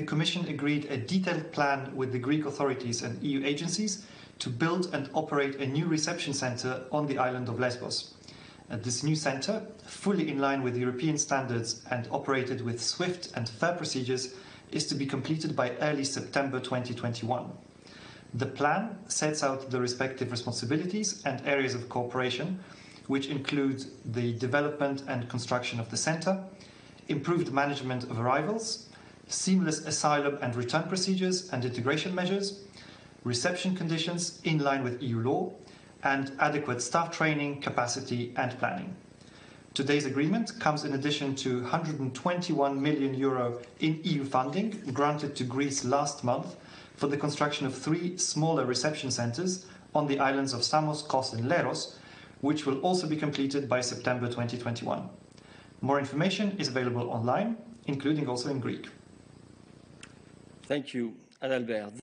the Commission agreed a detailed plan with the Greek authorities and EU agencies to build and operate a new reception centre on the island of Lesbos. Uh, this new centre, fully in line with European standards and operated with swift and fair procedures, is to be completed by early September 2021. The plan sets out the respective responsibilities and areas of cooperation, which include the development and construction of the centre, improved management of arrivals, seamless asylum and return procedures and integration measures, reception conditions in line with EU law, and adequate staff training, capacity, and planning. Today's agreement comes in addition to 121 million euro in EU funding granted to Greece last month for the construction of three smaller reception centres on the islands of Samos, Kos, and Leros, which will also be completed by September 2021. More information is available online, including also in Greek. Thank you, Adalbert.